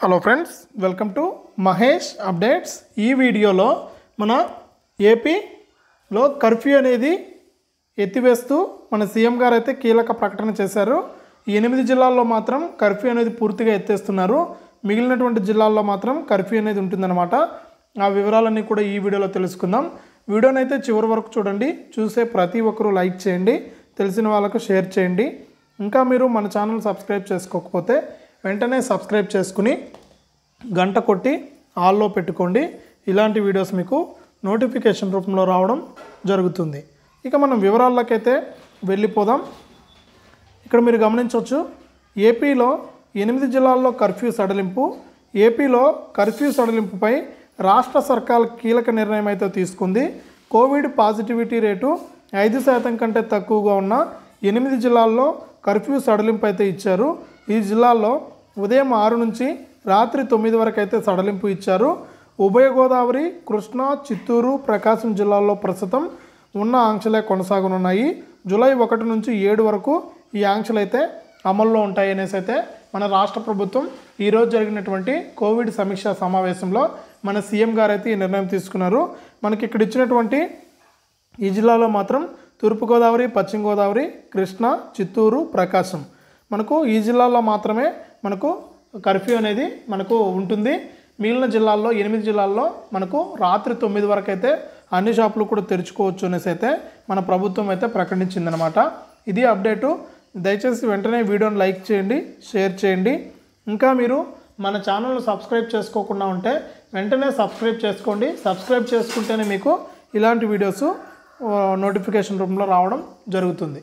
Hello friends welcome to Mahesh updates ఈ వీడియోలో మన ఏపీలో కర్ఫ్యూ అనేది ఎత్తివేస్తూ మన సీఎం గారు అయితే కీలక ప్రకటన చేశారు. ఎనిమిది జిల్లాల్లో మాత్రం కర్ఫ్యూ అనేది పూర్తిగా ఎత్తేస్తున్నారు. మిగిలినటువంటి జిల్లాల్లో మాత్రం కర్ఫ్యూ అనేది ఉంటుందన్నమాట. ఆ వివరాలన్నీ కూడా ఈ వీడియోలో తెలుసుకుందాం. వీడియోని అయితే చివరి వరకు చూడండి. చూసే ప్రతి ఒక్కరూ లైక్ చేయండి. తెలిసిన వాళ్ళకు షేర్ చేయండి. ఇంకా మీరు మన ఛానల్ సబ్స్క్రైబ్ చేసుకోకపోతే వెంటనే సబ్స్క్రైబ్ చేసుకుని గంట కొట్టి ఆల్లో పెట్టుకోండి. ఇలాంటి వీడియోస్ మీకు నోటిఫికేషన్ రూపంలో రావడం జరుగుతుంది. ఇక మనం వివరాల్లోకైతే వెళ్ళిపోదాం. ఇక్కడ మీరు గమనించవచ్చు ఏపీలో ఎనిమిది జిల్లాల్లో కర్ఫ్యూ సడలింపు ఏపీలో కర్ఫ్యూ సడలింపుపై రాష్ట్ర సర్కార్ కీలక నిర్ణయం అయితే తీసుకుంది. కోవిడ్ పాజిటివిటీ రేటు ఐదు శాతం కంటే తక్కువగా ఉన్న ఎనిమిది జిల్లాల్లో కర్ఫ్యూ సడలింపు అయితే ఇచ్చారు. ఈ జిల్లాల్లో ఉదయం ఆరు నుంచి రాత్రి తొమ్మిది వరకు అయితే సడలింపు ఇచ్చారు. ఉభయ గోదావరి కృష్ణా చిత్తూరు ప్రకాశం జిల్లాల్లో ప్రస్తుతం ఉన్న ఆంక్షలే కొనసాగనున్నాయి. జూలై ఒకటి నుంచి ఏడు వరకు ఈ ఆంక్షలు అయితే అమల్లో ఉంటాయి అనేసి అయితే మన రాష్ట్ర ప్రభుత్వం ఈరోజు జరిగినటువంటి కోవిడ్ సమీక్షా సమావేశంలో మన సీఎం గారు అయితే ఈ నిర్ణయం తీసుకున్నారు. మనకి ఇక్కడ ఇచ్చినటువంటి ఈ జిల్లాలో మాత్రం తూర్పుగోదావరి పశ్చిమ గోదావరి కృష్ణా చిత్తూరు ప్రకాశం మనకు ఈ జిల్లాల్లో మాత్రమే మనకు కర్ఫ్యూ అనేది మనకు ఉంటుంది. మిగిలిన జిల్లాల్లో ఎనిమిది జిల్లాల్లో మనకు రాత్రి తొమ్మిది వరకు అయితే అన్ని షాపులు కూడా తెరుచుకోవచ్చు అనేసి అయితే మన ప్రభుత్వం అయితే ప్రకటించిందనమాట. ఇది అప్డేటు. దయచేసి వెంటనే వీడియోని లైక్ చేయండి షేర్ చేయండి. ఇంకా మీరు మన ఛానల్ను సబ్స్క్రైబ్ చేసుకోకుండా ఉంటే వెంటనే సబ్స్క్రైబ్ చేసుకోండి. సబ్స్క్రైబ్ చేసుకుంటేనే మీకు ఇలాంటి వీడియోస్ నోటిఫికేషన్ రూపంలో రావడం జరుగుతుంది.